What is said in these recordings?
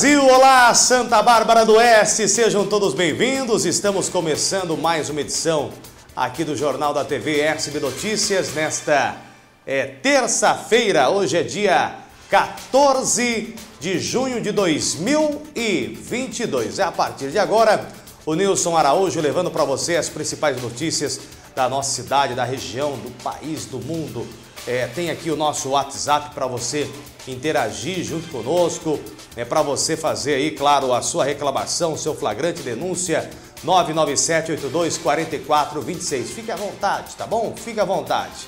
Brasil, olá Santa Bárbara do Oeste, sejam todos bem-vindos. Estamos começando mais uma edição aqui do Jornal da TV SB Notícias nesta é, terça-feira. Hoje é dia 14 de junho de 2022. É a partir de agora o Nilson Araújo levando para você as principais notícias da nossa cidade, da região, do país, do mundo. É, tem aqui o nosso WhatsApp para você interagir junto conosco, é para você fazer aí, claro, a sua reclamação, seu flagrante denúncia 997-82-4426. Fique à vontade, tá bom? Fique à vontade.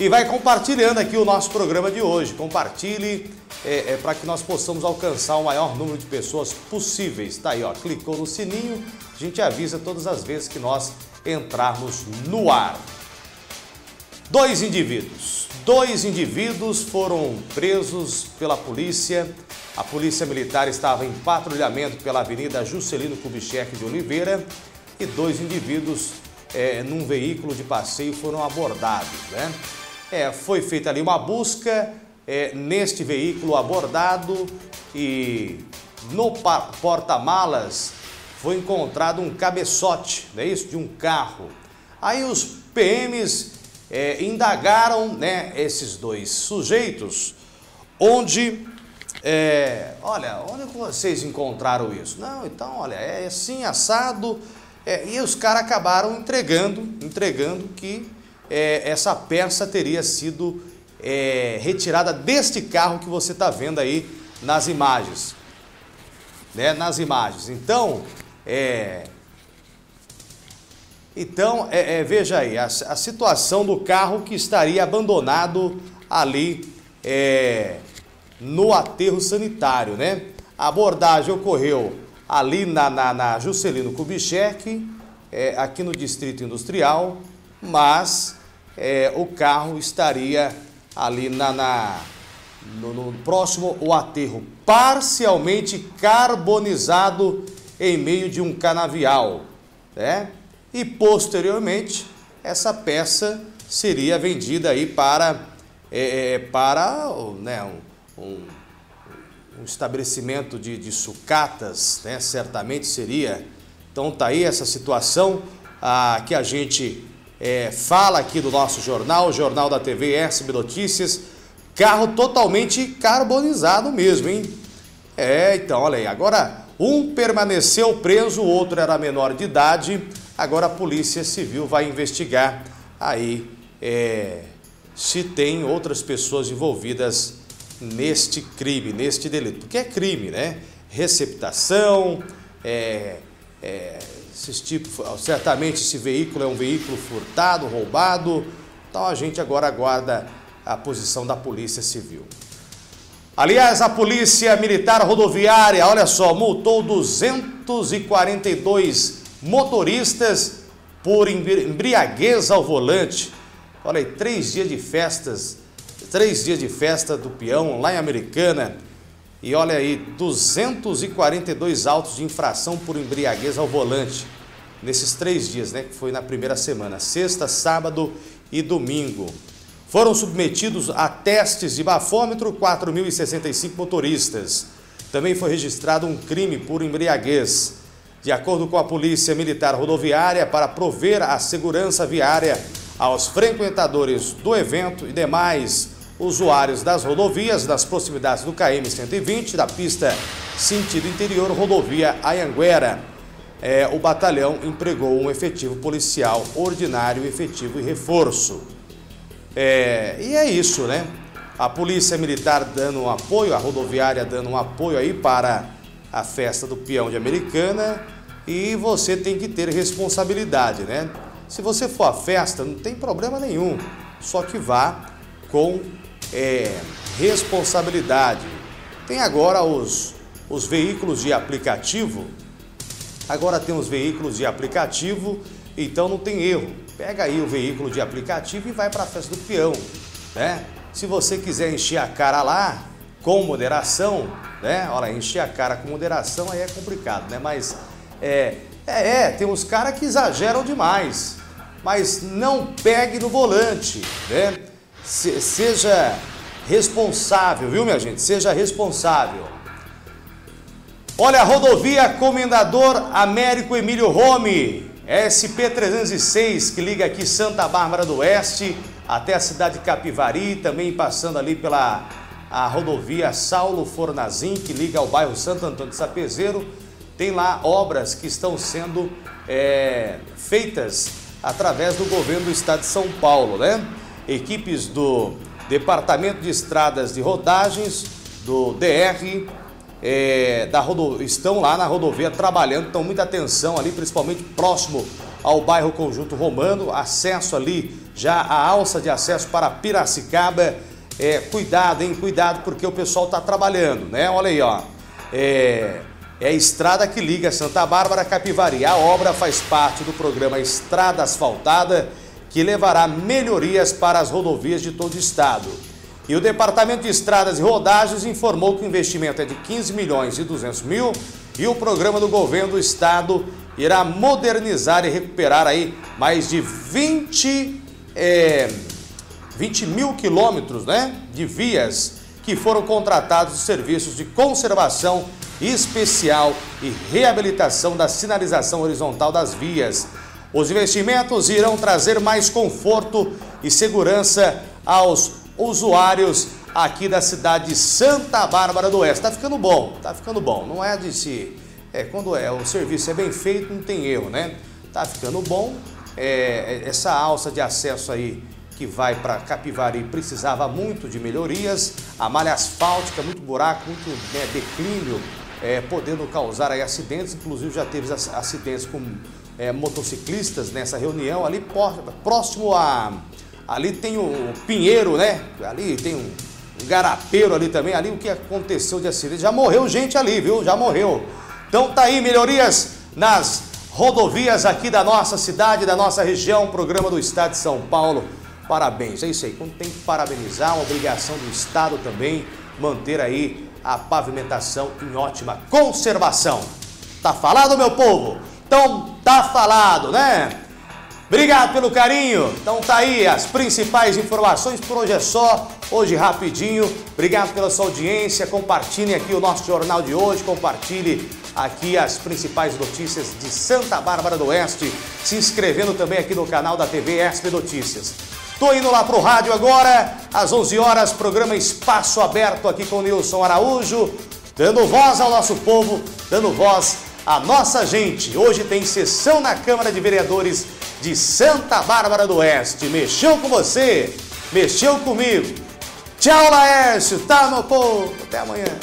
E vai compartilhando aqui o nosso programa de hoje. Compartilhe é, é para que nós possamos alcançar o maior número de pessoas possíveis. Tá aí, ó, clicou no sininho, a gente avisa todas as vezes que nós entrarmos no ar. Dois indivíduos. Dois indivíduos foram presos pela polícia. A polícia militar estava em patrulhamento pela Avenida Juscelino Kubitschek de Oliveira e dois indivíduos é, num veículo de passeio foram abordados. Né? É, foi feita ali uma busca é, neste veículo abordado e no porta-malas foi encontrado um cabeçote, não é isso? De um carro. Aí os PMs é, indagaram né, esses dois sujeitos, onde, é, olha, onde vocês encontraram isso? Não, então, olha, é assim, assado, é, e os caras acabaram entregando, entregando que é, essa peça teria sido é, retirada deste carro que você está vendo aí nas imagens. Né, nas imagens. Então, é, então é, é, veja aí, a, a, situação do carro que estaria abandonado ali é, no aterro sanitário, né? A abordagem ocorreu ali na, na, na Juscelino Kubitschek, é, aqui no Distrito Industrial, mas é, o carro estaria ali na, na no, no, próximo ao aterro, parcialmente carbonizado em meio de um canavial, né? E posteriormente essa peça seria vendida aí para, é, é para né, um, um, estabelecimento de, de, sucatas, né? certamente seria. Então tá aí essa situação que a gente é, fala aqui do nosso jornal, Jornal da TV SB Notícias, carro totalmente carbonizado mesmo, hein? É, então, olha aí, agora um permaneceu preso, o outro era menor de idade, Agora a Polícia Civil vai investigar aí é, se tem outras pessoas envolvidas neste crime, neste delito. Porque é crime, né? Receptação, é, é, esses tipos, certamente esse veículo é um veículo furtado, roubado. Então a gente agora aguarda a posição da Polícia Civil. Aliás, a Polícia Militar Rodoviária, olha só, multou 242 motoristas por embriaguez ao volante. Olha aí, três dias de festas, três dias de festa do peão lá em Americana. E olha aí, 242 autos de infração por embriaguez ao volante nesses três dias, né? Que foi na primeira semana, sexta, sábado e domingo. Foram submetidos a testes de bafômetro 4.065 motoristas. Também foi registrado um crime por embriaguez de acordo com a Polícia Militar Rodoviária, para prover a segurança viária aos frequentadores do evento e demais usuários das rodovias das proximidades do KM 120, da pista sentido interior, rodovia Ayanguera. É, o batalhão empregou um efetivo policial ordinário, efetivo e reforço. É, e é isso, né? A Polícia Militar dando um apoio, a rodoviária dando um apoio aí para a festa do peão de Americana e você tem que ter responsabilidade, né? Se você for à festa, não tem problema nenhum, só que vá com é, responsabilidade. Tem agora os, os veículos de aplicativo, agora tem os veículos de aplicativo, então não tem erro. Pega aí o veículo de aplicativo e vai para a festa do peão, né? Se você quiser encher a cara lá, com moderação, né? Olha, encher a cara com moderação aí é complicado, né? Mas é, é, é tem uns caras que exageram demais, mas não pegue no volante, né? Se, seja responsável, viu, minha gente? Seja responsável. Olha, a rodovia Comendador Américo Emílio Rome, SP-306, que liga aqui Santa Bárbara do Oeste até a cidade de Capivari, também passando ali pela a rodovia Saulo Fornazim, que liga ao bairro Santo Antônio de Sapezeiro. Tem lá obras que estão sendo é, feitas através do governo do estado de São Paulo, né? Equipes do Departamento de Estradas de Rodagens, do DR, é, da rodo... estão lá na rodovia trabalhando, então muita atenção ali, principalmente próximo ao bairro Conjunto Romano, acesso ali, já a alça de acesso para Piracicaba. É, cuidado, hein? Cuidado, porque o pessoal está trabalhando, né? Olha aí, ó. É, é a estrada que liga Santa Bárbara a Capivari. A obra faz parte do programa Estrada Asfaltada, que levará melhorias para as rodovias de todo o estado. E o Departamento de Estradas e Rodagens informou que o investimento é de 15 milhões e 200 mil e o programa do governo do estado irá modernizar e recuperar aí mais de 20, é, 20 mil quilômetros né, de vias que foram contratados de serviços de conservação especial e reabilitação da sinalização horizontal das vias. Os investimentos irão trazer mais conforto e segurança aos usuários aqui da cidade de Santa Bárbara do Oeste. Tá ficando bom, tá ficando bom. Não é de se. É, quando é, o serviço é bem feito, não tem erro, né? Tá ficando bom. É, essa alça de acesso aí que vai para Capivari precisava muito de melhorias. A malha asfáltica, muito buraco, muito né, declínio, é, podendo causar aí acidentes. Inclusive já teve acidentes com é, motociclistas nessa reunião ali próximo a Ali tem o Pinheiro, né? Ali tem um, um garapeiro ali também. Ali o que aconteceu de acidente? Já morreu gente ali, viu? Já morreu. Então tá aí melhorias nas rodovias aqui da nossa cidade, da nossa região, programa do Estado de São Paulo. Parabéns, é isso aí. Quando tem que parabenizar, uma obrigação do Estado também manter aí a pavimentação em ótima conservação. Tá falado, meu povo? Então tá falado, né? Obrigado pelo carinho. Então tá aí as principais informações por hoje é só. Hoje rapidinho. Obrigado pela sua audiência. Compartilhe aqui o nosso jornal de hoje. Compartilhe aqui as principais notícias de Santa Bárbara do Oeste. Se inscrevendo também aqui no canal da TV SP Notícias. Tô indo lá pro rádio agora, às 11 horas, programa Espaço Aberto aqui com Nilson Araújo, dando voz ao nosso povo, dando voz à nossa gente. Hoje tem sessão na Câmara de Vereadores de Santa Bárbara do Oeste. Mexeu com você? Mexeu comigo? Tchau, Laércio. Tá, meu povo? Até amanhã.